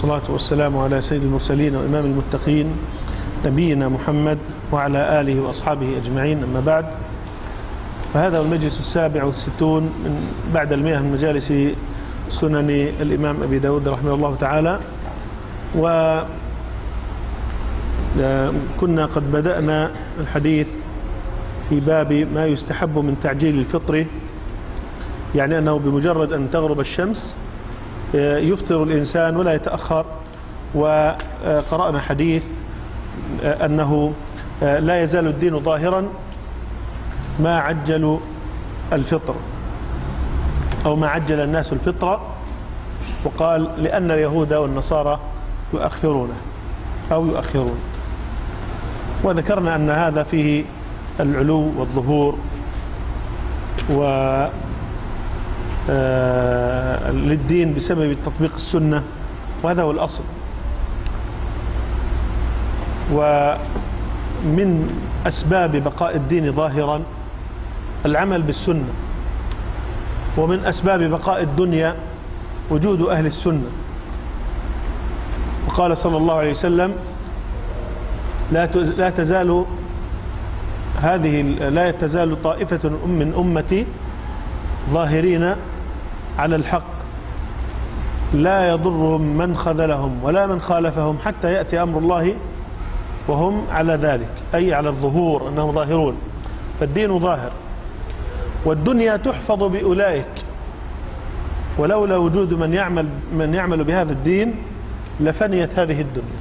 والصلاة والسلام على سيد المرسلين وإمام المتقين نبينا محمد وعلى آله وأصحابه أجمعين. أما بعد فهذا هو المجلس السابع والستون من بعد المئة من مجالس سنن الإمام أبي داود رحمه الله تعالى. و كنا قد بدأنا الحديث في باب ما يستحب من تعجيل الفطر يعني أنه بمجرد أن تغرب الشمس يفطر الإنسان ولا يتأخر وقرأنا حديث أنه لا يزال الدين ظاهرا ما عجلوا الفطر أو ما عجل الناس الفطر وقال لأن اليهود والنصارى يؤخرونه أو يؤخرون. وذكرنا أن هذا فيه العلو والظهور و للدين بسبب تطبيق السنة وهذا هو الأصل. ومن أسباب بقاء الدين ظاهرا العمل بالسنة ومن أسباب بقاء الدنيا وجود أهل السنة. وقال صلى الله عليه وسلم لا لا تزال هذه لا تزال طائفة من أمتي ظاهرين على الحق. لا يضرهم من خذلهم ولا من خالفهم حتى يأتي أمر الله وهم على ذلك أي على الظهور أنهم ظاهرون. فالدين ظاهر. والدنيا تحفظ بأولئك. ولولا وجود من يعمل من يعمل بهذا الدين لفنيت هذه الدنيا.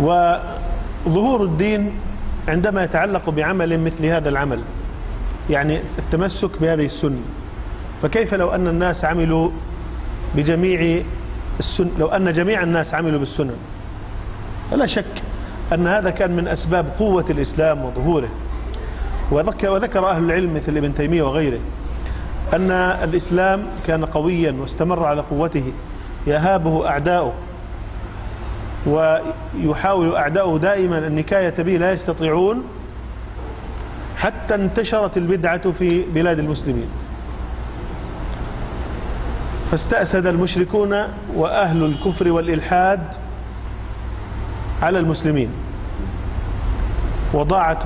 وظهور الدين عندما يتعلق بعمل مثل هذا العمل يعني التمسك بهذه السنة. فكيف لو أن الناس عملوا بجميع السن لو أن جميع الناس عملوا بالسنن؟ فلا شك أن هذا كان من أسباب قوة الإسلام وظهوره. وذكر, وذكر أهل العلم مثل ابن تيمية وغيره أن الإسلام كان قويا واستمر على قوته يهابه أعداؤه ويحاول أعداؤه دائما النكاية به لا يستطيعون حتى انتشرت البدعة في بلاد المسلمين. فاستأسد المشركون وأهل الكفر والإلحاد على المسلمين. وضاعت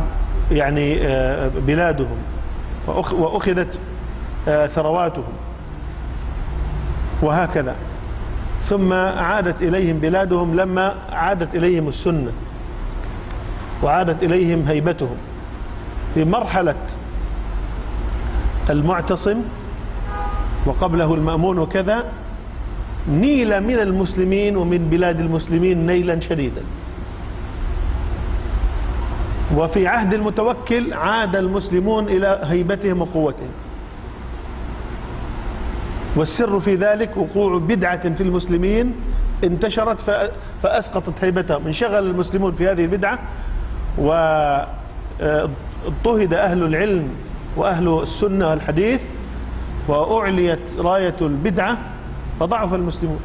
يعني بلادهم. وأخذت ثرواتهم. وهكذا. ثم عادت إليهم بلادهم لما عادت إليهم السنة. وعادت إليهم هيبتهم. في مرحلة المعتصم وقبله المأمون وكذا نيل من المسلمين ومن بلاد المسلمين نيلا شديدا. وفي عهد المتوكل عاد المسلمون إلى هيبتهم وقوتهم. والسر في ذلك وقوع بدعة في المسلمين انتشرت فأسقطت هيبتهم. انشغل المسلمون في هذه البدعة واضطهد أهل العلم وأهل السنة والحديث وأعليت راية البدعة فضعف المسلمون.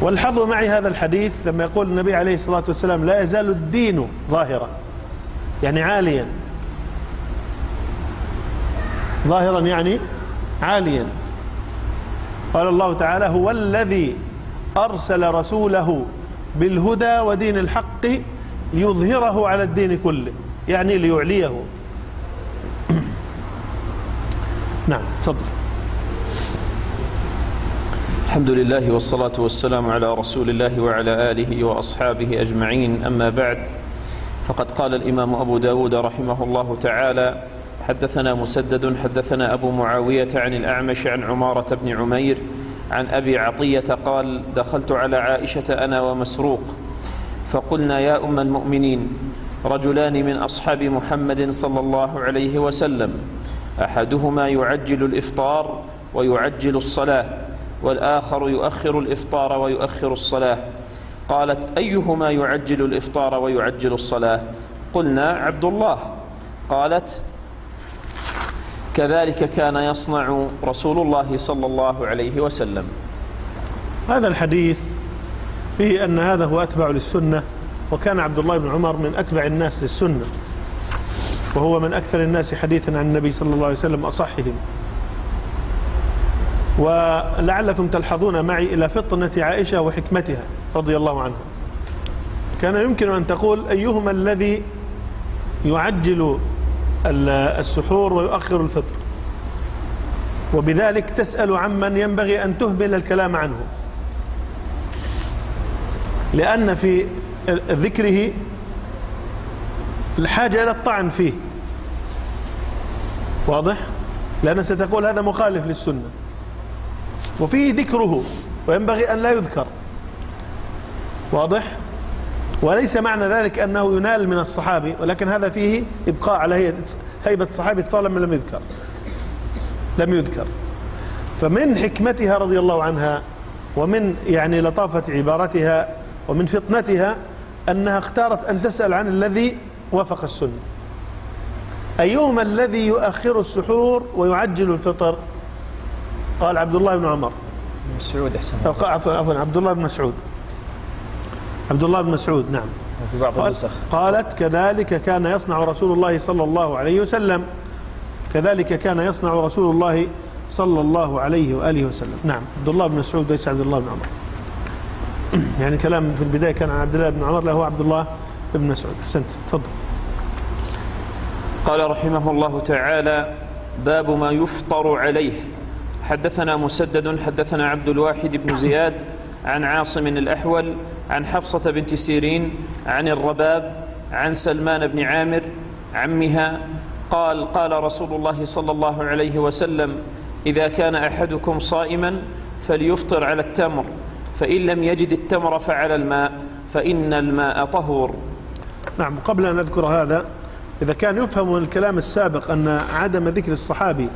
والحظوا معي هذا الحديث لما يقول النبي عليه الصلاة والسلام لا يزال الدين ظاهرا يعني عاليا. ظاهرا يعني عاليا. قال الله تعالى هو الذي أرسل رسوله بالهدى ودين الحق ليظهره على الدين كله. يعني ليعليه. نعم تفضل. الحمد لله والصلاة والسلام على رسول الله وعلى آله وأصحابه أجمعين. أما بعد فقد قال الإمام أبو داود رحمه الله تعالى حدثنا مسدد حدثنا أبو معاوية عن الأعمش عن عمارة بن عمير عن أبي عطية قال دخلت على عائشة أنا ومسروق فقلنا يا أم المؤمنين رجلان من أصحاب محمد صلى الله عليه وسلم. أحدهما يعجل الإفطار ويعجل الصلاة والآخر يؤخر الإفطار ويؤخر الصلاة. قالت أيهما يعجل الإفطار ويعجل الصلاة؟ قلنا عبد الله. قالت كذلك كان يصنع رسول الله صلى الله عليه وسلم. هذا الحديث فيه أن هذا هو أتبع للسنة وكان عبد الله بن عمر من أتبع الناس للسنة. وهو من أكثر الناس حديثا عن النبي صلى الله عليه وسلم أصحهم. ولعلكم تلحظون معي إلى فطنة عائشة وحكمتها رضي الله عنها. كان يمكن أن تقول أيهما الذي يعجل السحور ويؤخر الفطر؟ وبذلك تسأل عمن ينبغي أن تهمل الكلام عنه. لأن في ذكره الحاجة إلى الطعن فيه. واضح؟ لأن ستقول هذا مخالف للسنة. وفيه ذكره وينبغي أن لا يذكر. واضح؟ وليس معنى ذلك أنه ينال من الصحابي ولكن هذا فيه إبقاء على هيبة الصحابي طالما لم يذكر. لم يذكر. فمن حكمتها رضي الله عنها ومن يعني لطافة عبارتها ومن فطنتها أنها اختارت أن تسأل عن الذي وافق السنة. أيهما الذي يؤخر السحور ويعجل الفطر؟ قال عبد الله بن عمر. مسعود أحسن. عفوا عفوا عبد الله بن مسعود. عبد الله بن مسعود نعم. في بعض النسخ. قالت كذلك كان يصنع رسول الله صلى الله عليه وسلم. كذلك كان يصنع رسول الله صلى الله عليه وآله وسلم. نعم عبد الله بن مسعود ليس عبد الله بن عمر. يعني كلام في البداية كان عن عبد الله بن عمر لا هو عبد الله بن مسعود. أحسنت تفضل. قال رحمه الله تعالى باب ما يفطر عليه. حدثنا مسدد حدثنا عبد الواحد بن زياد عن عاصم الأحول عن حفصة بنت سيرين عن الرباب عن سلمان بن عامر عمها قال قال رسول الله صلى الله عليه وسلم إذا كان أحدكم صائما فليفطر على التمر فإن لم يجد التمر فعلى الماء فإن الماء طهور. نعم قبل أن أذكر هذا إذا كان يفهم من الكلام السابق أن عدم ذكر الصحابي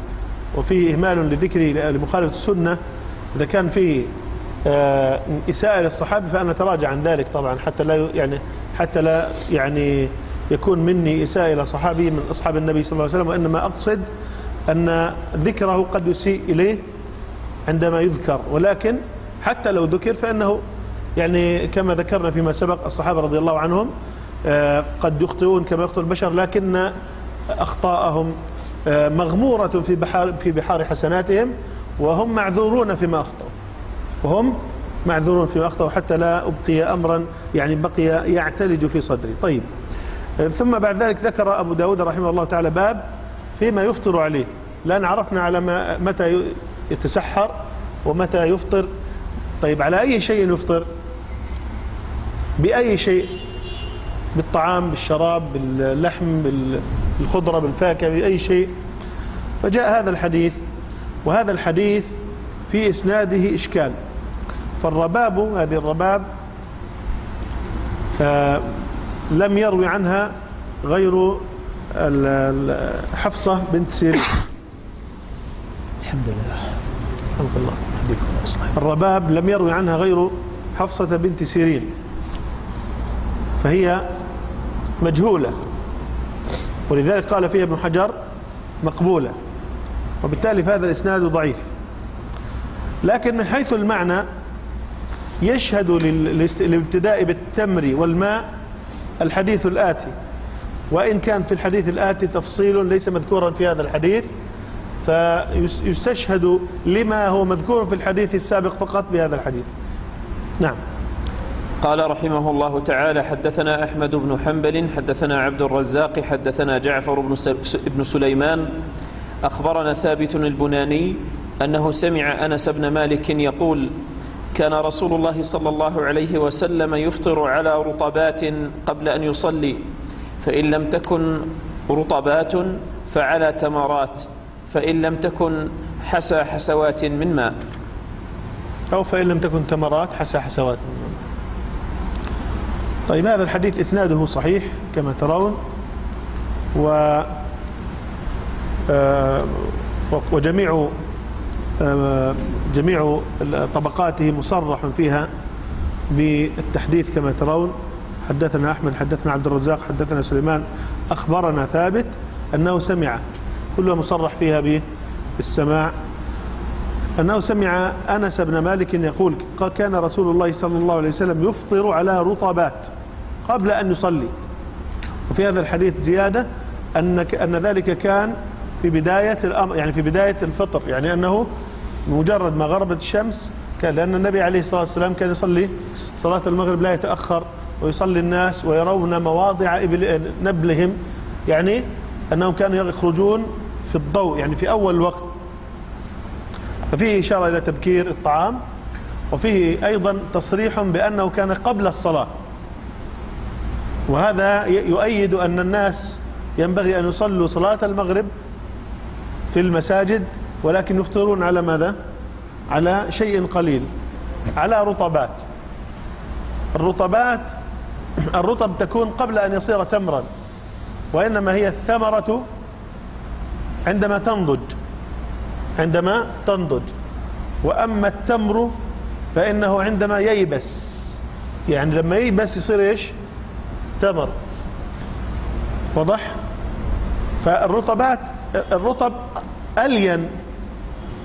وفيه إهمال لذكره لمخالفة السنة إذا كان فيه آه، إساءة للصحابي فأنا أتراجع عن ذلك طبعا حتى لا يعني حتى لا يعني يكون مني إساءة إلى صحابي من أصحاب النبي صلى الله عليه وسلم وإنما أقصد أن ذكره قد يسيء إليه عندما يذكر. ولكن حتى لو ذكر فإنه يعني كما ذكرنا فيما سبق الصحابة رضي الله عنهم قد يخطئون كما يخطئ البشر لكن أخطاءهم آه، مغمورة في بحار في بحار حسناتهم وهم معذورون فيما أخطأوا. وهم معذورون فيما أخطأوا حتى لا أبقي أمرا يعني بقي يعتلج في صدري. طيب. آه، ثم بعد ذلك ذكر أبو داود رحمه الله تعالى باب فيما يفطر عليه. لأن عرفنا على ما متى يتسحر ومتى يفطر. طيب على أي شيء يفطر؟ بأي شيء؟ بالطعام بالشراب باللحم بالخضرة بالفاكهة بأي شيء. فجاء هذا الحديث وهذا الحديث في إسناده إشكال. فالرباب هذه الرباب آه لم يروي عنها غير حفصة بنت سيرين. الحمد لله. الحمد الله. الرباب لم يروي عنها غير حفصة بنت سيرين. فهي مجهولة. ولذلك قال فيها ابن حجر مقبولة. وبالتالي فهذا الإسناد ضعيف. لكن من حيث المعنى يشهد للابتداء بالتمر والماء الحديث الآتي. وإن كان في الحديث الآتي تفصيل ليس مذكورا في هذا الحديث فيستشهد لما هو مذكور في الحديث السابق فقط بهذا الحديث. نعم. قال رحمه الله تعالى حدثنا أحمد بن حنبل حدثنا عبد الرزاق حدثنا جعفر بن سليمان. أخبرنا ثابت البناني أنه سمع أنس بن مالك يقول كان رسول الله صلى الله عليه وسلم يفطر على رطبات قبل أن يصلي فإن لم تكن رطبات فعلى تمرات فإن لم تكن حسى حسوات من ماء. أو فإن لم تكن تمرات حسى حسوات من ماء. طيب هذا الحديث إسناده صحيح كما ترون و آه، وجميع آه، جميع طبقاته مصرح فيها بالتحديث كما ترون. حدثنا أحمد حدثنا عبد الرزاق حدثنا سليمان أخبرنا ثابت أنه سمع كلها مصرح فيها بالسماع. أنه سمع أنس بن مالك يقول كان رسول الله صلى الله عليه وسلم يفطر على رطبات. قبل أن يصلي. وفي هذا الحديث زيادة أن أن ذلك كان في بداية الأمر يعني في بداية الفطر يعني أنه مجرد ما غربت الشمس كان لأن النبي عليه الصلاة والسلام كان يصلي صلاة المغرب لا يتأخر ويصلي الناس ويرون مواضع نبلهم يعني أنهم كانوا يخرجون في الضوء يعني في أول الوقت ففيه إشارة إلى تبكير الطعام وفيه أيضا تصريح بأنه كان قبل الصلاة. وهذا يؤيد أن الناس ينبغي أن يصلوا صلاة المغرب في المساجد ولكن يفطرون على ماذا؟ على شيء قليل على رطبات. الرطبات الرطب تكون قبل أن يصير تمرا وإنما هي الثمرة عندما تنضج عندما تنضج. وأما التمر فإنه عندما ييبس يعني لما ييبس يصير إيش؟ تمر. واضح؟ فالرطبات الرطب ألين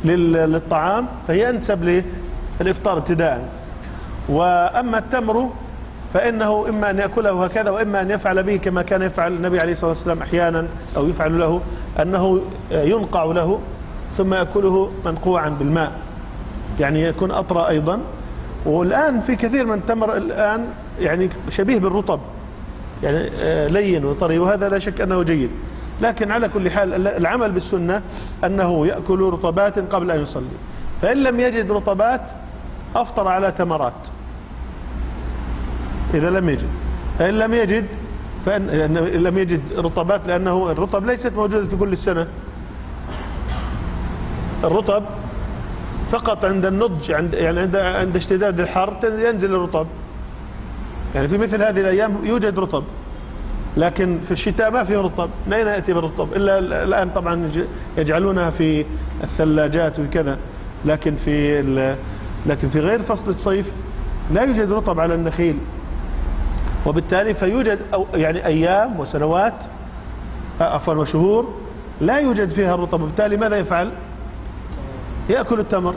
لل- للطعام فهي أنسب للإفطار ابتداء وأما التمر فإنه إما أن يأكله هكذا وإما أن يفعل به كما كان يفعل النبي عليه الصلاة والسلام أحيانا أو يفعل له أنه ينقع له ثم يأكله منقوعا بالماء. يعني يكون أطرى أيضا. والآن في كثير من التمر الآن يعني شبيه بالرطب. يعني آه، لين وطري. وهذا لا شك أنه جيد. لكن على كل حال العمل بالسنة أنه يأكل رطبات قبل أن يصلي. فإن لم يجد رطبات أفطر على تمرات. إذا لم يجد. فإن لم يجد فإن إن لم يجد رطبات لأنه الرطب ليست موجودة في كل السنة. الرطب فقط عند النضج عند يعني عند عند اشتداد الحر ينزل الرطب. يعني في مثل هذه الأيام يوجد رطب لكن في الشتاء ما فيه رطب من أين يأتي بالرطب؟ إلا ال- الآن طبعا يج- يجعلونها في الثلاجات وكذا لكن في لكن في غير فصل الصيف لا يوجد رطب على النخيل. وبالتالي فيوجد أو يعني أيام وسنوات آه، عفوا وشهور لا يوجد فيها الرطب. وبالتالي ماذا يفعل؟ يأكل التمر.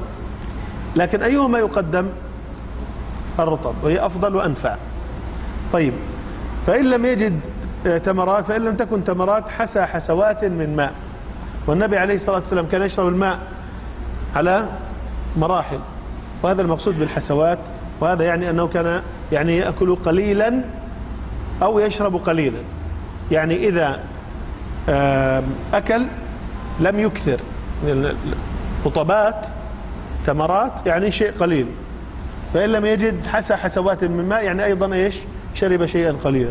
لكن أيهما يقدم؟ الرطب وهي أفضل وأنفع. طيب. فإن لم يجد آه، تمرات فإن لم تكن تمرات حسى حسوات من ماء. والنبي عليه الصلاة والسلام كان يشرب الماء على مراحل. وهذا المقصود بالحسوات. وهذا يعني أنه كان يعني يأكل قليلا أو يشرب قليلا. يعني إذا أكل لم يكثر. رطبات تمرات يعني شيء قليل. فإن لم يجد حسى حسوات من ماء يعني أيضا إيش؟ شرب شيئا قليلا.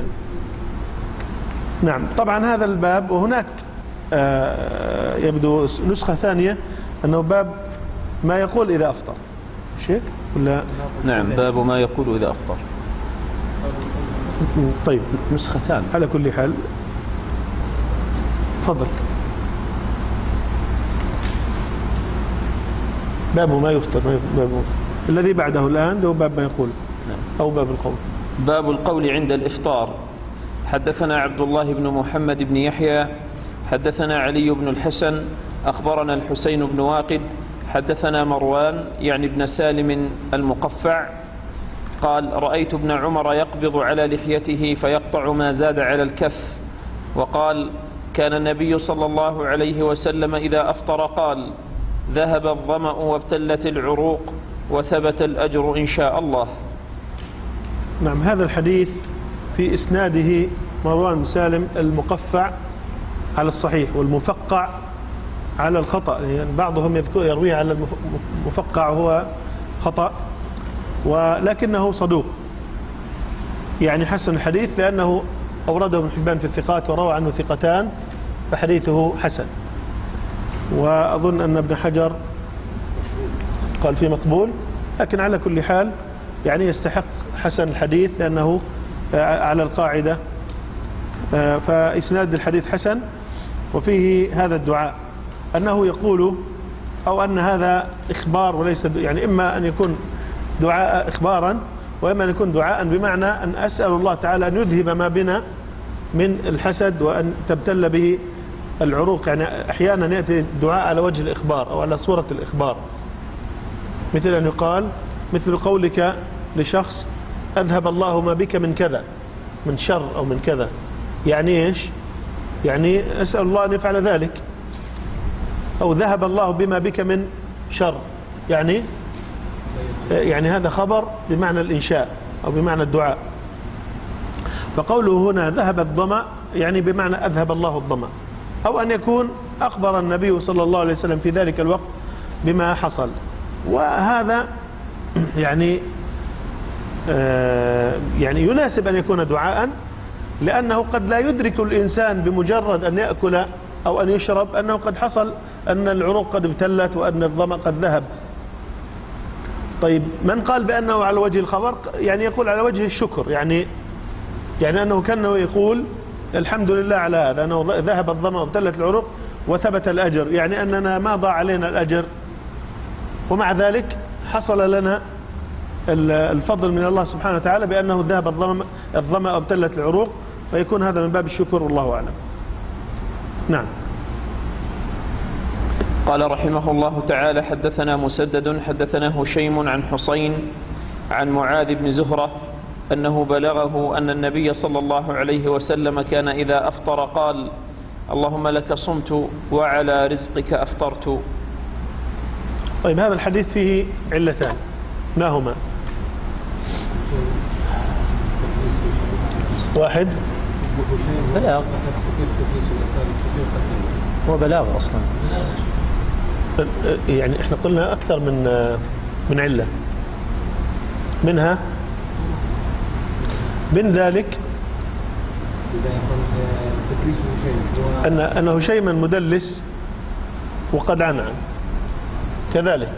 نعم. طبعا هذا الباب وهناك آه، يبدو نسخة ثانية أنه باب ما يقول إذا أفطر. شيء ولا؟ نعم باب ما يقول إذا أفطر. طيب. نسختان. على كل حال. تفضل. باب ما يفطر ما يفطر. الذي بعده الآن هو باب ما يقول. نعم. أو باب القول. باب القول عند الإفطار. حدثنا عبد الله بن محمد بن يحيى حدثنا علي بن الحسن أخبرنا الحسين بن واقد حدثنا مروان يعني ابن سالم المقفع قال رأيت ابن عمر يقبض على لحيته فيقطع ما زاد على الكف. وقال كان النبي صلى الله عليه وسلم إذا أفطر قال ذهب الظمأ وابتلت العروق وثبت الأجر إن شاء الله. نعم هذا الحديث في إسناده مروان بن سالم المقفع على الصحيح والمفقع على الخطأ. يعني بعضهم يذكر يرويه على المف- المفقع وهو خطأ ولكنه صدوق. يعني حسن الحديث لأنه أورده ابن حبان في الثقات وروى عنه ثقتان فحديثه حسن. وأظن أن ابن حجر قال فيه مقبول لكن على كل حال يعني يستحق حسن الحديث لأنه آه، على القاعدة. آه، فإسناد الحديث حسن وفيه هذا الدعاء. أنه يقول أو أن هذا إخبار وليس يعني إما أن يكون دعاء إخبارا وإما أن يكون دعاء بمعنى أن أسأل الله تعالى أن يذهب ما بنا من الحسد وأن تبتل به العروق. يعني أحيانا يأتي الدعاء على وجه الإخبار أو على صورة الإخبار. مثل أن يقال مثل قولك لشخص أذهب الله ما بك من كذا من شر أو من كذا. يعني إيش؟ يعني أسأل الله أن يفعل ذلك. أو ذهب الله بما بك من شر. يعني؟ يعني هذا خبر بمعنى الإنشاء أو بمعنى الدعاء. فقوله هنا ذهب الظمأ يعني بمعنى أذهب الله الظمأ. أو أن يكون أخبر النبي صلى الله عليه وسلم في ذلك الوقت بما حصل. وهذا يعني يعني يناسب أن يكون دعاء لأنه قد لا يدرك الإنسان بمجرد أن يأكل أو أن يشرب أنه قد حصل أن العروق قد ابتلت وأن الظمأ قد ذهب. طيب من قال بأنه على وجه الخبر؟ يعني يقول على وجه الشكر يعني يعني أنه كأنه يقول الحمد لله على هذا أنه ذهب الظمأ وابتلت العروق وثبت الأجر يعني أننا ما ضاع علينا الأجر. ومع ذلك حصل لنا الفضل من الله سبحانه وتعالى بأنه ذهب الظمأ الظمأ وابتلت العروق فيكون هذا من باب الشكر والله أعلم. نعم. قال رحمه الله تعالى حدثنا مسدد حدثنا هشيم عن حسين عن معاذ بن زهرة أنه بلغه أن النبي صلى الله عليه وسلم كان إذا أفطر قال اللهم لك صمت وعلى رزقك أفطرت. طيب هذا الحديث فيه علتان. ما هما؟ واحد. بلاغ. هو بلاغ أصلا. يعني إحنا قلنا أكثر من من علة. منها؟ من ذلك أن أن هشيما مدلس وقد عنعن كذلك.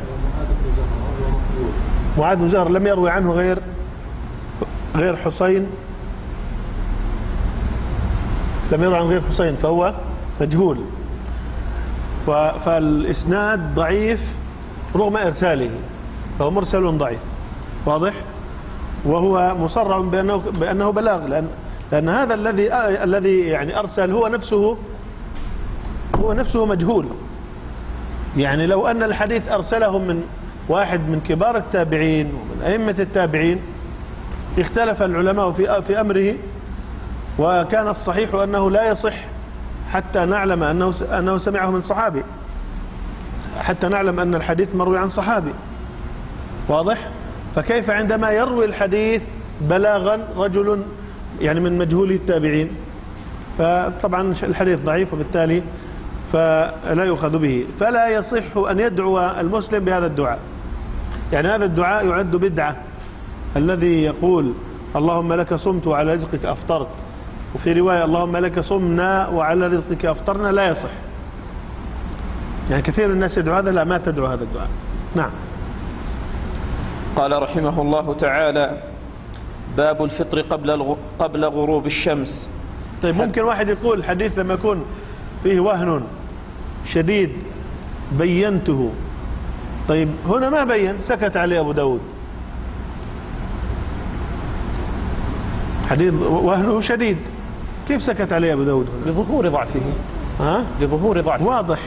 معاذ بن زهر لم يروي عنه غير غير حسين لم يروي عن غير حسين فهو مجهول. فالإسناد ضعيف رغم إرساله فهو مرسل ضعيف. واضح؟ وهو مصرع بأنه, بأنه بلاغ لأن, لأن هذا الذي الذي يعني أرسل هو نفسه هو نفسه مجهول. يعني لو أن الحديث أرسله من واحد من كبار التابعين ومن أئمة التابعين اختلف العلماء في في أمره وكان الصحيح أنه لا يصح حتى نعلم أنه أنه سمعه من صحابي. حتى نعلم أن الحديث مروي عن صحابي. واضح؟ فكيف عندما يروي الحديث بلاغا رجل يعني من مجهول التابعين؟ فطبعا الحديث ضعيف وبالتالي فلا يؤخذ به. فلا يصح أن يدعو المسلم بهذا الدعاء. يعني هذا الدعاء يعد بدعة. الذي يقول اللهم لك صمت وعلى رزقك أفطرت. وفي رواية اللهم لك صمنا وعلى رزقك أفطرنا لا يصح. يعني كثير من الناس يدعو هذا لا ما تدعو هذا الدعاء. نعم. قال رحمه الله تعالى باب الفطر قبل قبل غروب الشمس. طيب ممكن واحد يقول الحديث لما يكون فيه وهن شديد بينته. طيب هنا ما بين سكت عليه أبو داود. حديث وهنه شديد. كيف سكت عليه أبو داود هنا؟ لظهور ضعفه. ها؟ لظهور ضعفه. واضح.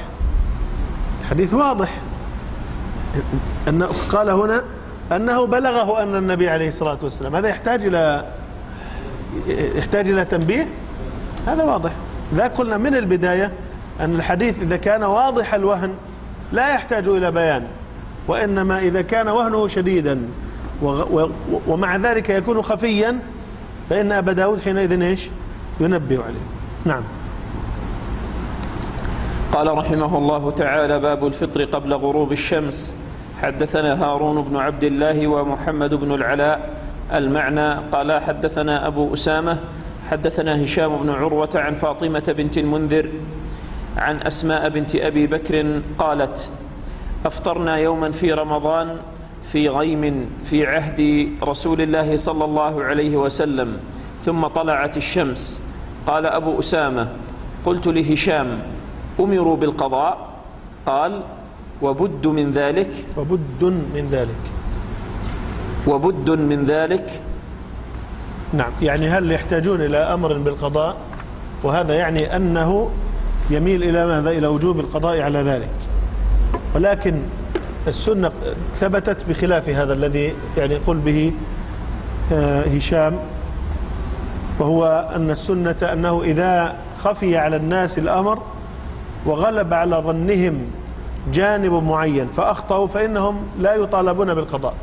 الحديث واضح. أن قال هنا أنه بلغه أن النبي عليه الصلاة والسلام هذا يحتاج إلى يحتاج إلى تنبيه؟ هذا واضح. ذا قلنا من البداية أن الحديث إذا كان واضح الوهن لا يحتاج إلى بيان وإنما إذا كان وهنه شديدا ومع ذلك يكون خفيا فإن أبا داود حينئذ إيش؟ ينبه عليه. نعم. قال رحمه الله تعالى باب الفطر قبل غروب الشمس. حدثنا هارون بن عبد الله ومحمد بن العلاء المعنى. قال حدثنا أبو أسامة حدثنا هشام بن عروة عن فاطمة بنت المنذر عن أسماء بنت أبي بكر قالت أفطرنا يوما في رمضان في غيم في عهد رسول الله صلى الله عليه وسلم ثم طلعت الشمس. قال أبو أسامة قلت لهشام أمروا بالقضاء؟ قال وبد من ذلك. وبد من ذلك. وبد من ذلك. نعم يعني هل يحتاجون إلى أمر بالقضاء؟ وهذا يعني أنه يميل إلى ماذا؟ إلى وجوب القضاء على ذلك. ولكن السنة ثبتت بخلاف هذا الذي يعني يقول به آه، هشام. وهو أن السنة أنه إذا خفي على الناس الأمر وغلب على ظنهم جانب معين فأخطأوا فإنهم لا يطالبون بالقضاء.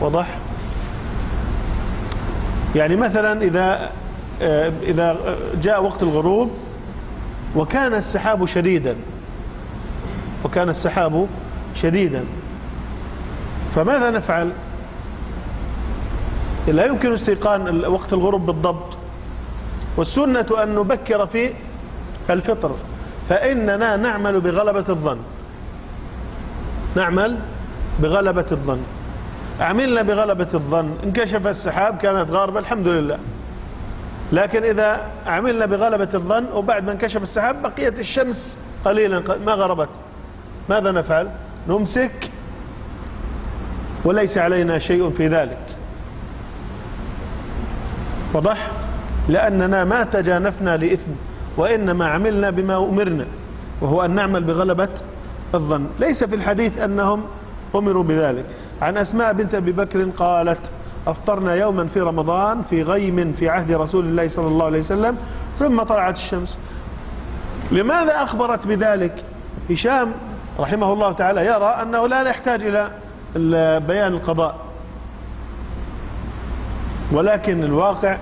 وضح يعني مثلا إذا إذا جاء وقت الغروب وكان السحاب شديدا وكان السحاب شديدا فماذا نفعل؟ لا يمكن استيقان وقت الغروب بالضبط. والسنة أن نبكر في الفطر فإننا نعمل بغلبة الظن. نعمل بغلبة الظن. عملنا بغلبة الظن. انكشف السحاب كانت غاربة الحمد لله. لكن إذا عملنا بغلبة الظن وبعد ما انكشف السحاب بقيت الشمس قليلا ما غربت. ماذا نفعل؟ نمسك. وليس علينا شيء في ذلك. وضح لأننا ما تجانفنا لإثم وإنما عملنا بما أمرنا وهو أن نعمل بغلبة الظن. ليس في الحديث أنهم أمروا بذلك. عن أسماء بنت أبي بكر قالت أفطرنا يوما في رمضان في غيم في عهد رسول الله صلى الله عليه وسلم ثم طلعت الشمس. لماذا أخبرت بذلك؟ هشام رحمه الله تعالى يرى أنه لا نحتاج إلى بيان القضاء. ولكن الواقع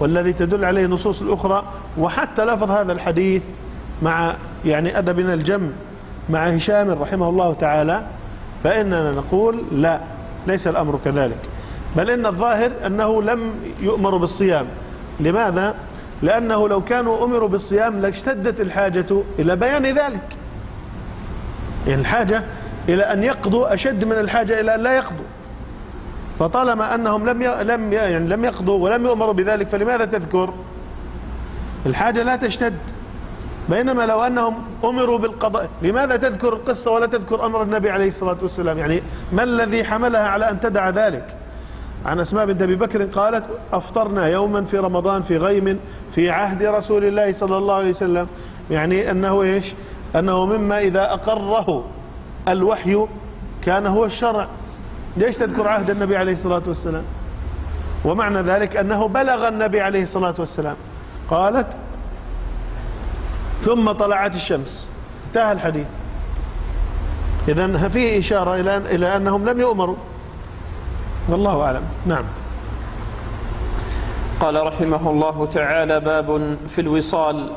والذي تدل عليه النصوص الأخرى وحتى لفظ هذا الحديث مع يعني أدبنا الجم مع هشام رحمه الله تعالى فإننا نقول لا ليس الأمر كذلك. بل إن الظاهر أنه لم يؤمر بالصيام. لماذا؟ لأنه لو كانوا أمروا بالصيام لاجتدت الحاجة إلى بيان ذلك. يعني الحاجة إلى أن يقضوا أشد من الحاجة إلى أن لا يقضوا. فطالما أنهم لم لم يعني لم يقضوا ولم يؤمروا بذلك فلماذا تذكر؟ الحاجة لا تشتد. بينما لو أنهم أمروا بالقضاء لماذا تذكر القصة ولا تذكر أمر النبي عليه الصلاة والسلام؟ يعني ما الذي حملها على أن تدع ذلك؟ عن أسماء بنت أبي بكر قالت أفطرنا يوما في رمضان في غيم في عهد رسول الله صلى الله عليه وسلم. يعني أنه إيش؟ أنه مما إذا أقره الوحي كان هو الشرع. ليش تذكر عهد النبي عليه الصلاة والسلام؟ ومعنى ذلك أنه بلغ النبي عليه الصلاة والسلام. قالت ثم طلعت الشمس. انتهى الحديث. إذا فيه إشارة إلى إلى أنهم لم يؤمروا. والله أعلم. نعم. قال رحمه الله تعالى باب في الوصال.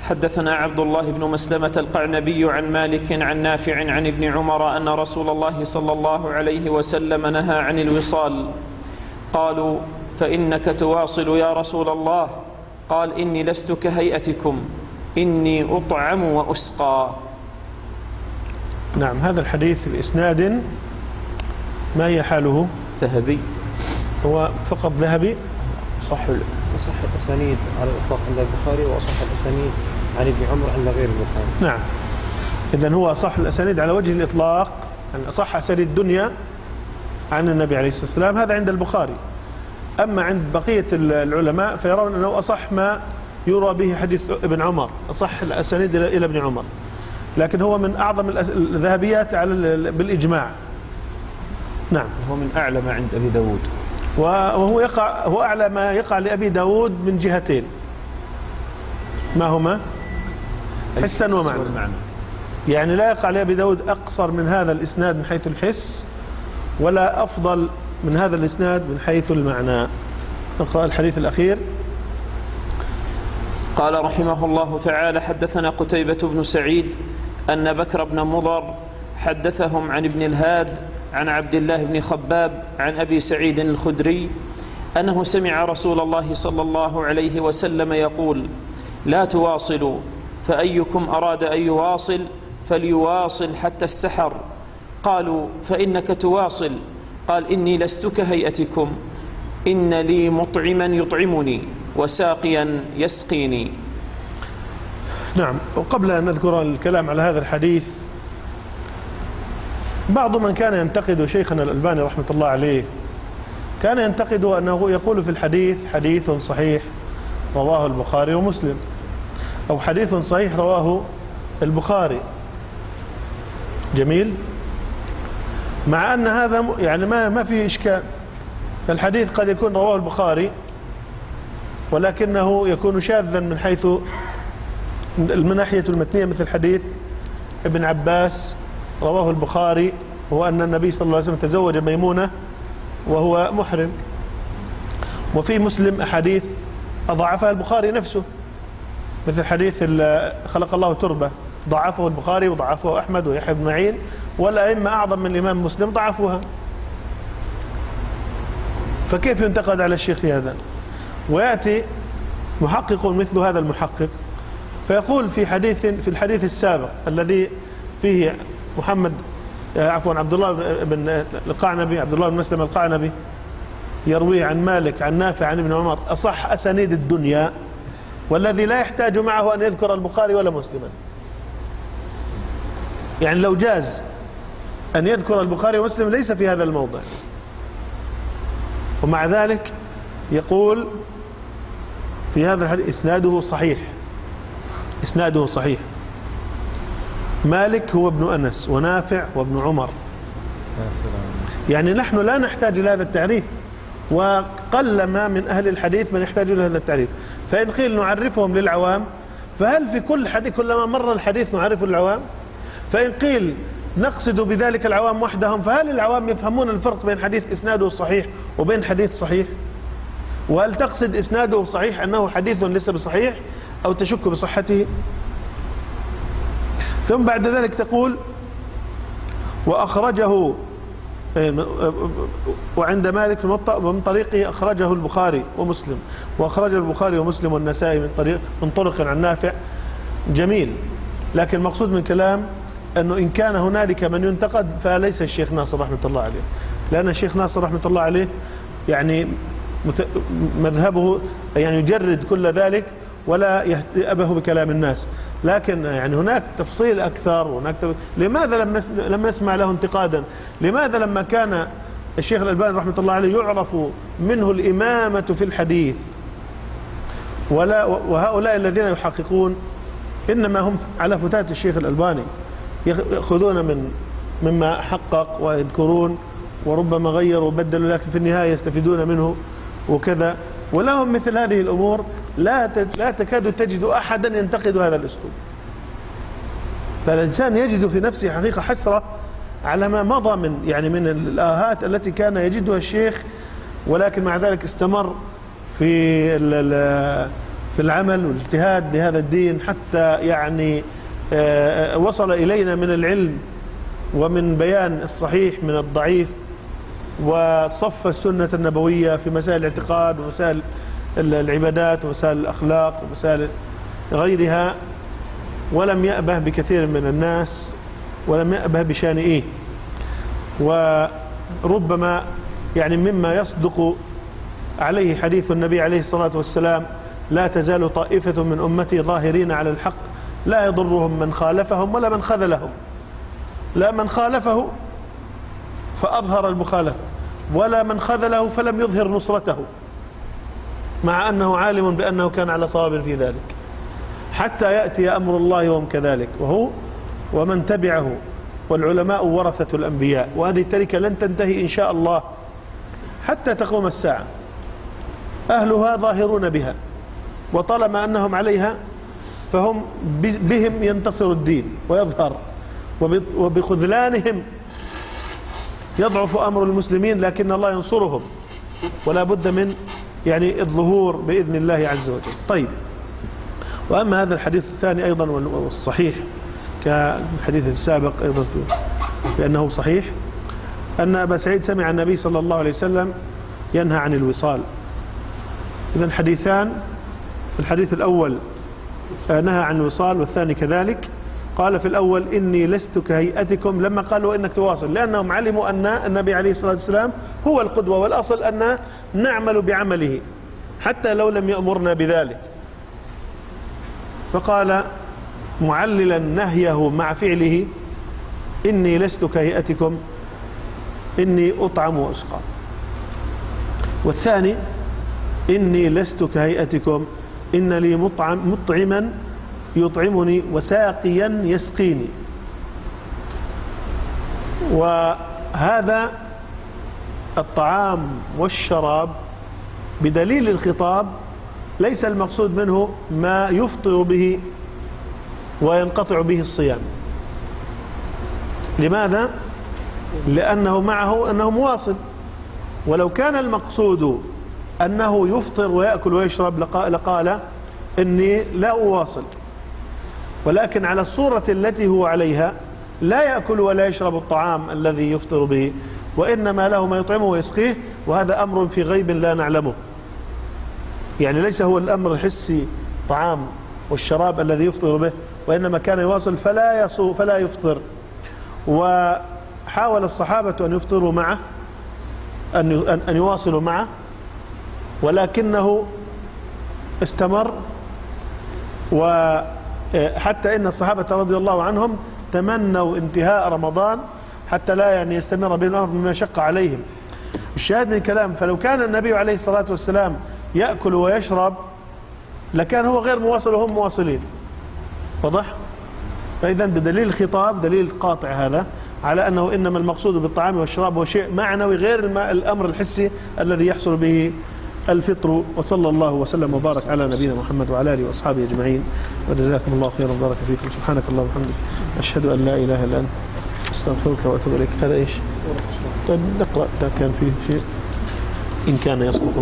حدثنا عبد الله بن مسلمة القعنبي عن مالك عن نافع عن ابن عمر أن رسول الله صلى الله عليه وسلم نهى عن الوصال. قالوا فإنك تواصل يا رسول الله. قال إني لست كهيئتكم. إني أطعم وأسقى. نعم هذا الحديث بإسناد ما هي حاله؟ ذهبي. هو فقط ذهبي؟ صح صح الأسانيد على الإطلاق عند البخاري وأصح الأسانيد عن ابن عمر عند غير البخاري. نعم. إذا هو أصح الأسانيد على وجه الإطلاق أن أصح أسانيد الدنيا عن النبي عليه الصلاة والسلام هذا عند البخاري. أما عند بقية العلماء فيرون أنه أصح ما يروى به حديث ابن عمر أصح الأسانيد إلى ابن عمر. لكن هو من أعظم الذهبيات على بالإجماع. نعم. هو من أعلى ما عند أبي داود. وهو يقع هو أعلى ما يقع لأبي داود من جهتين. ما هما؟ حسا ومعنى. يعني لا يقع لأبي داود أقصر من هذا الإسناد من حيث الحس ولا أفضل من هذا الإسناد من حيث المعنى. نقرأ الحديث الأخير. قال رحمه الله تعالى حدثنا قتيبة بن سعيد أن بكر بن مضر حدثهم عن ابن الهاد عن عبد الله بن خباب عن أبي سعيد الخدري أنه سمع رسول الله صلى الله عليه وسلم يقول لا تواصلوا فأيكم أراد أن يواصل فليواصل حتى السحر. قالوا فإنك تواصل. قال إني لست كهيئتكم إن لي مطعما يطعمني وساقيا يسقيني. نعم وقبل أن نذكر الكلام على هذا الحديث بعض من كان ينتقد شيخنا الألباني رحمة الله عليه كان ينتقد أنه يقول في الحديث حديث صحيح رواه البخاري ومسلم أو حديث صحيح رواه البخاري. جميل؟ مع أن هذا يعني ما ما فيه إشكال. الحديث قد يكون رواه البخاري ولكنه يكون شاذا من حيث من ناحية المتنية مثل حديث ابن عباس رواه البخاري هو أن النبي صلى الله عليه وسلم تزوج ميمونة وهو محرم. وفي مسلم أحاديث أضعفها البخاري نفسه مثل حديث خلق الله تربة ضعفه البخاري وضعفه أحمد ويحيى بن معين والأئمة أعظم من الإمام مسلم ضعفوها. فكيف ينتقد على الشيخ هذا؟ ويأتي محقق مثل هذا المحقق فيقول في حديث في الحديث السابق الذي فيه محمد آه، عفوا عبد الله بن القعنبي عبد الله بن مسلم القعنبي يروي عن مالك عن نافع عن ابن عمر أصح أسانيد الدنيا والذي لا يحتاج معه أن يذكر البخاري ولا مسلما. يعني لو جاز أن يذكر البخاري ومسلم ليس في هذا الموضع. ومع ذلك يقول في هذا الحديث إسناده صحيح. إسناده صحيح. مالك هو ابن أنس ونافع وابن عمر. يعني نحن لا نحتاج إلى هذا التعريف وقل ما من أهل الحديث من يحتاج إلى هذا التعريف. فإن قيل نعرفهم للعوام فهل في كل حديث كلما مر الحديث نعرفه للعوام فإن قيل نقصد بذلك العوام وحدهم فهل العوام يفهمون الفرق بين حديث إسناده صحيح وبين حديث صحيح؟ وهل تقصد إسناده صحيح أنه حديث ليس بصحيح أو تشك بصحته؟ ثم بعد ذلك تقول وأخرجه وعند مالك من طريقه أخرجه البخاري ومسلم وأخرج البخاري ومسلم والنسائي من طريق من طرق عن نافع. جميل. لكن المقصود من كلام أنه إن كان هنالك من ينتقد فليس الشيخ ناصر رحمة الله عليه. لأن الشيخ ناصر رحمة الله عليه يعني مذهبه يعني يجرد كل ذلك ولا يأبه بكلام الناس. لكن يعني هناك تفصيل أكثر وهناك تف... لماذا لم, نس... لم نسمع له انتقادا؟ لماذا لما كان الشيخ الألباني رحمة الله عليه يعرف منه الإمامة في الحديث؟ ولا وهؤلاء الذين يحققون إنما هم على فتات الشيخ الألباني يأخذون من مما حقق ويذكرون وربما غيروا وبدلوا لكن في النهاية يستفيدون منه وكذا. ولهم مثل هذه الأمور لا لا تكاد تجد أحدا ينتقد هذا الأسلوب. فالإنسان يجد في نفسه حقيقة حسرة على ما مضى من يعني من الآهات التي كان يجدها الشيخ ولكن مع ذلك استمر في في العمل والاجتهاد لهذا الدين حتى يعني آه، وصل إلينا من العلم ومن بيان الصحيح من الضعيف وصف السنة النبوية في مسائل الاعتقاد ومسائل العبادات ومسائل الأخلاق ومسائل غيرها ولم يأبه بكثير من الناس ولم يأبه بشانئه. وربما يعني مما يصدق عليه حديث النبي عليه الصلاة والسلام لا تزال طائفة من أمتي ظاهرين على الحق لا يضرهم من خالفهم ولا من خذلهم. لا من خالفه فأظهر المخالفة ولا من خذله فلم يظهر نصرته. مع أنه عالم بأنه كان على صواب في ذلك. حتى يأتي أمر الله وهم كذلك. وهو ومن تبعه والعلماء ورثة الأنبياء. وهذه التركة لن تنتهي إن شاء الله حتى تقوم الساعة. أهلها ظاهرون بها وطالما أنهم عليها فهم بهم ينتصر الدين ويظهر وب- وبخذلانهم يضعف أمر المسلمين لكن الله ينصرهم. ولا بد من يعني الظهور بإذن الله عز وجل. طيب. وأما هذا الحديث الثاني أيضا وال- والصحيح كالحديث السابق أيضا بأنه صحيح أن أبا سعيد سمع النبي صلى الله عليه وسلم ينهى عن الوصال. إذا حديثان الحديث الأول آه، نهى عن الوصال والثاني كذلك. قال في الأول إني لست كهيئتكم لما قالوا إنك تواصل لأنهم علموا أن النبي عليه الصلاة والسلام هو القدوة والأصل أن نعمل بعمله حتى لو لم يأمرنا بذلك. فقال معللا نهيه مع فعله إني لست كهيئتكم إني أطعم وأسقى. والثاني إني لست كهيئتكم إن لي مطعم مطعما يطعمني وساقيا يسقيني. وهذا الطعام والشراب بدليل الخطاب ليس المقصود منه ما يفطر به وينقطع به الصيام. لماذا؟ لأنه معه أنه مواصل. ولو كان المقصود أنه يفطر ويأكل ويشرب لقا- لقال إني لا أواصل. ولكن على الصورة التي هو عليها لا يأكل ولا يشرب الطعام الذي يفطر به وإنما له ما يطعمه ويسقيه وهذا أمر في غيب لا نعلمه. يعني ليس هو الأمر الحسي طعام والشراب الذي يفطر به وإنما كان يواصل فلا يصو فلا يفطر. وحاول الصحابة أن يفطروا معه أن أن- يواصلوا معه ولكنه استمر وحتى إن الصحابة رضي الله عنهم تمنوا انتهاء رمضان حتى لا يعني يستمر بهم الأمر مما شق عليهم الشاهد من الكلام فلو كان النبي عليه الصلاة والسلام يأكل ويشرب لكان هو غير مواصل وهم مواصلين واضح؟ فإذا بدليل الخطاب دليل قاطع هذا على أنه إنما المقصود بالطعام والشراب هو شيء معنوي غير الأمر الحسي الذي يحصل به الفطر وصلى الله وسلم وبارك على نبينا محمد وعلى آله وأصحابه أجمعين. وجزاكم الله خيرا وبارك فيكم. سبحانك اللهم وبحمدك. أشهد أن لا إله إلا أنت. أستغفرك وأتوب إليك. هذا إيش؟ طيب نقرأ. إذا كان فيه شيء. إن كان يصلح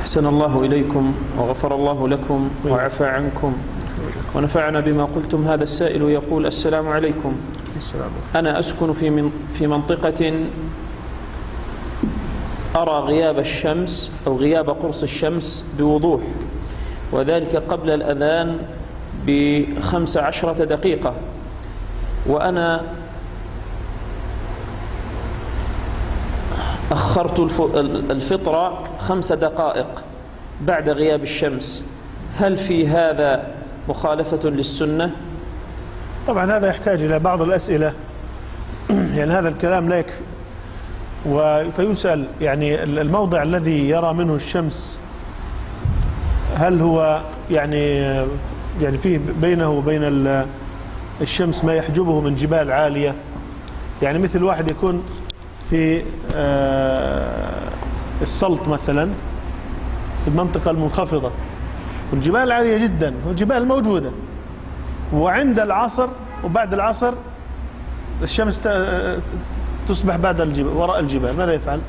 أحسن الله إليكم وغفر الله لكم وعفى عنكم ونفعنا بما قلتم. هذا السائل يقول السلام عليكم. السلام أنا أسكن في من في منطقة أرى غياب الشمس أو غياب قرص الشمس بوضوح وذلك قبل الأذان بخمس عشرة دقيقة وأنا أخرت الف- الفطرة خمس دقائق بعد غياب الشمس هل في هذا مخالفة للسنة؟ طبعا هذا يحتاج إلى بعض الأسئلة. يعني هذا الكلام لا يكفي. فيسأل يعني ال- الموضع الذي يرى منه الشمس هل هو يعني يعني فيه بينه وبين ال- الشمس ما يحجبه من جبال عالية؟ يعني مثل واحد يكون في آه، السلط مثلا في المنطقة المنخفضة. والجبال عالية جدا والجبال موجودة. وعند العصر وبعد العصر الشمس تصبح بعد الجبال وراء الجبال. ماذا يفعل؟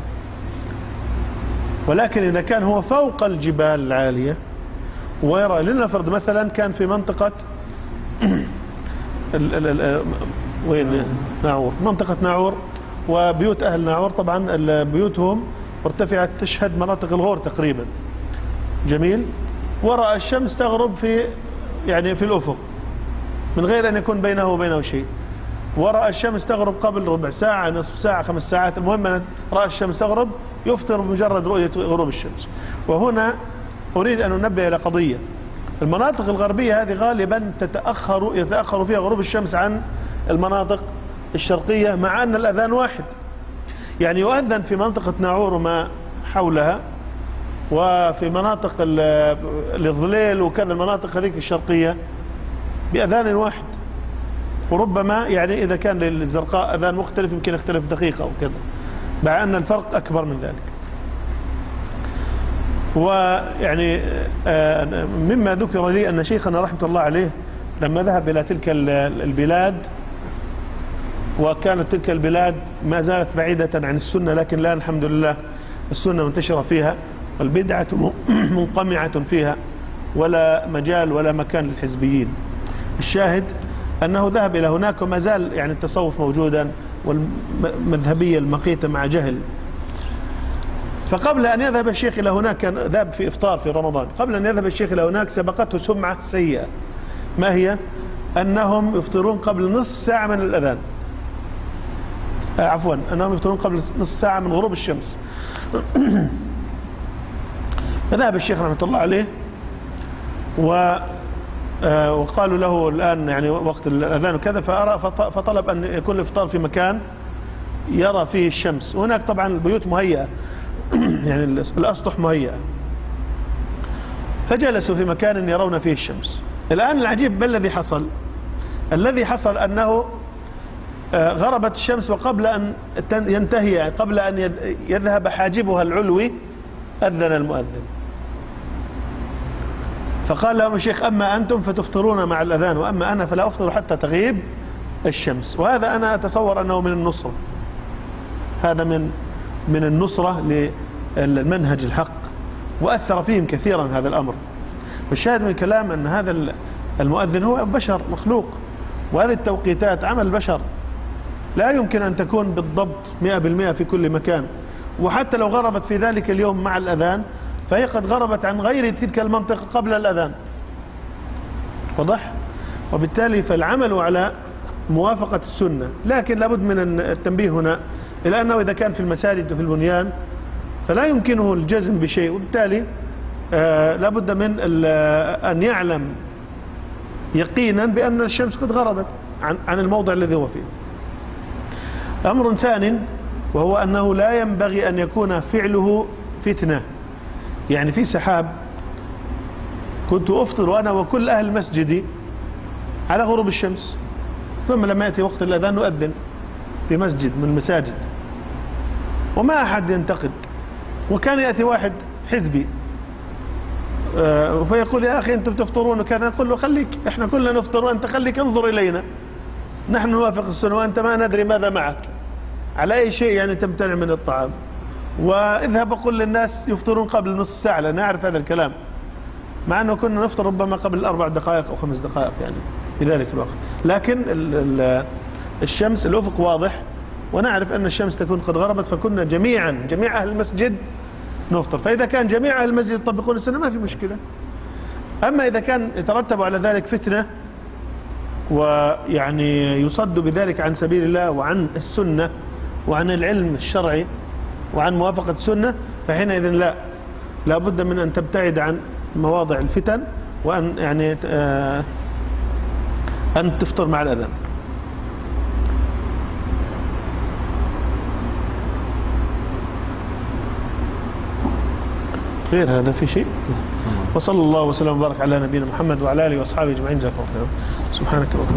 ولكن إذا كان هو فوق الجبال العالية ويرى لنفرض مثلا كان في منطقة وين؟ ناعور. منطقة ناعور وبيوت أهل ناعور. طبعا بيوتهم مرتفعة تشهد مناطق الغور تقريبا. جميل. ورأى الشمس تغرب في يعني في الأفق. من غير أن يكون بينه وبينه شيء. ورأى الشمس تغرب قبل ربع ساعة نصف ساعة خمس ساعات. المهم أن رأى الشمس تغرب يفطر بمجرد رؤية غروب الشمس. وهنا أريد أن أنبه إلى قضية. المناطق الغربية هذه غالبا تتأخر يتأخر فيها غروب الشمس عن المناطق الشرقية مع أن الأذان واحد. يعني يؤذن في منطقة ناعور وما حولها وفي مناطق ال- الظليل وكذا المناطق هذيك الشرقية. بأذان واحد. وربما يعني إذا كان للزرقاء أذان مختلف يمكن يختلف دقيقة أو كذا مع أن الفرق أكبر من ذلك. ويعني آه، مما ذكر لي أن شيخنا رحمة الله عليه لما ذهب إلى تلك ال- البلاد وكانت تلك البلاد ما زالت بعيدة عن السنة لكن الآن الحمد لله السنة منتشرة فيها والبدعة منقمعة فيها ولا مجال ولا مكان للحزبيين. الشاهد أنه ذهب إلى هناك وما زال يعني التصوف موجودا والمذهبية المقيتة مع جهل. فقبل أن يذهب الشيخ إلى هناك كان ذهب في إفطار في رمضان. قبل أن يذهب الشيخ إلى هناك سبقته سمعة سيئة. ما هي؟ أنهم يفطرون قبل نصف ساعة من الأذان. آه، عفوا أنهم يفطرون قبل نصف ساعة من غروب الشمس. فذهب الشيخ رحمة الله عليه و وقالوا له الآن يعني وقت الأذان وكذا فأرى فط- فطلب أن يكون الإفطار في مكان يرى فيه الشمس. وهناك طبعا البيوت مهيئة. يعني الأسطح مهيئة. فجلسوا في مكان يرون فيه الشمس. الآن العجيب ما الذي حصل؟ الذي حصل أنه آه، غربت الشمس وقبل أن ينتهي قبل أن يذهب حاجبها العلوي أذن المؤذن. فقال لهم الشيخ أما أنتم فتفطرون مع الأذان وأما أنا فلا أفطر حتى تغيب الشمس. وهذا أنا أتصور أنه من النصرة. هذا من من النصرة للمنهج الحق. وأثر فيهم كثيرا هذا الأمر. والشاهد من الكلام أن هذا المؤذن هو بشر مخلوق. وهذه التوقيتات عمل بشر. لا يمكن أن تكون بالضبط مئة بالمئة في كل مكان. وحتى لو غربت في ذلك اليوم مع الأذان فهي قد غربت عن غير تلك المنطقة قبل الأذان. واضح؟ وبالتالي فالعمل على موافقة السنة لكن لابد من التنبيه هنا إلى أنه إذا كان في المساجد وفي البنيان فلا يمكنه الجزم بشيء. وبالتالي آه لابد من أن يعلم يقينا بأن الشمس قد غربت عن, عن الموضع الذي هو فيه. أمر ثان وهو أنه لا ينبغي أن يكون فعله فتنة. يعني في سحاب. كنت أفطر وأنا وكل أهل مسجدي على غروب الشمس. ثم لما يأتي وقت الأذان نؤذن في مسجد من المساجد. وما أحد ينتقد. وكان يأتي واحد حزبي آه، فيقول يا أخي أنتم تفطرون وكذا. نقول له خليك إحنا كلنا نفطر وأنت خليك انظر إلينا. نحن نوافق السنة وأنت ما ندري ماذا معك. على أي شيء يعني تمتنع من الطعام. واذهب وقل للناس يفطرون قبل نصف ساعة لا نعرف هذا الكلام. مع أنه كنا نفطر ربما قبل أربع دقائق أو خمس دقائق يعني في ذلك الوقت. لكن ال ال الشمس الأفق واضح ونعرف أن الشمس تكون قد غربت فكنا جميعا جميع أهل المسجد نفطر. فإذا كان جميع أهل المسجد يطبقون السنة ما في مشكلة. أما إذا كان يترتب على ذلك فتنة ويعني يصد بذلك عن سبيل الله وعن السنة وعن العلم الشرعي وعن موافقة السنة فحينئذ لا. لا بد من أن تبتعد عن مواضع الفتن وأن يعني آه، أن تفطر مع الأذان. غير هذا في شيء؟ وصلى الله وسلم وبارك على نبينا محمد وعلى آله وأصحابه أجمعين. جزاكم الله خيرا. سبحانك اللهم.